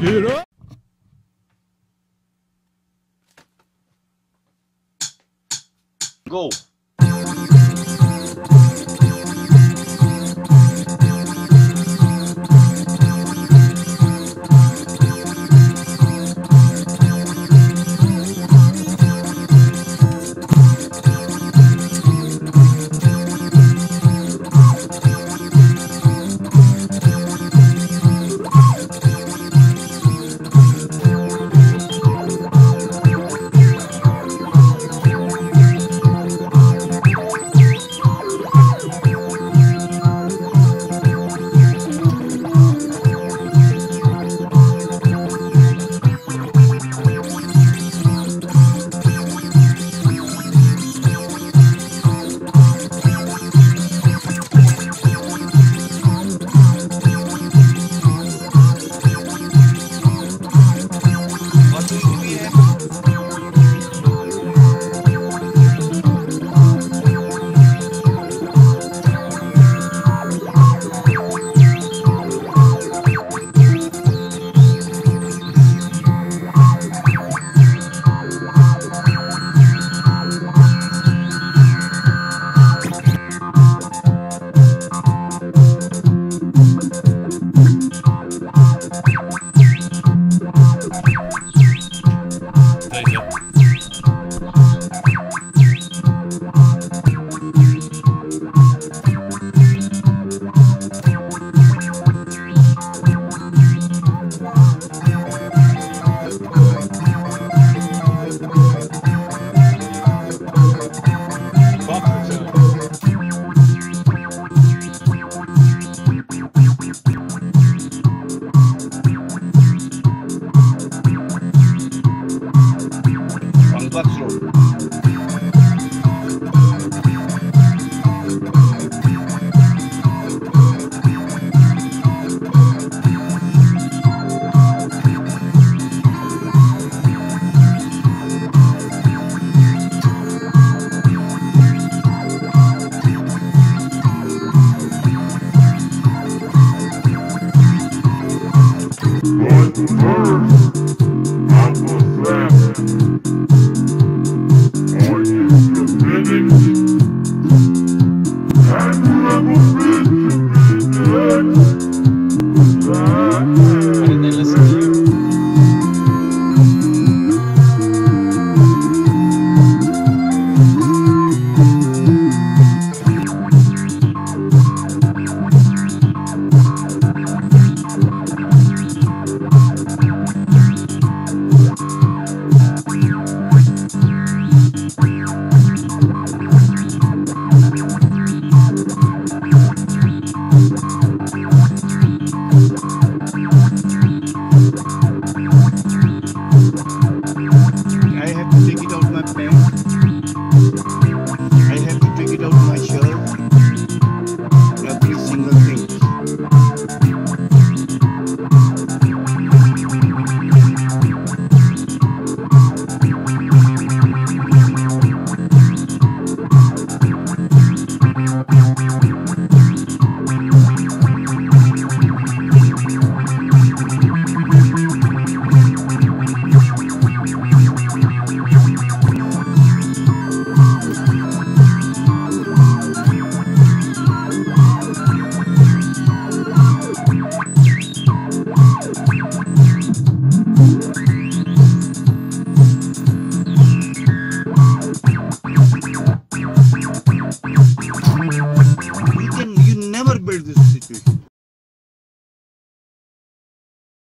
Get up! Go! Bathroom. Like the birds, like the salmon.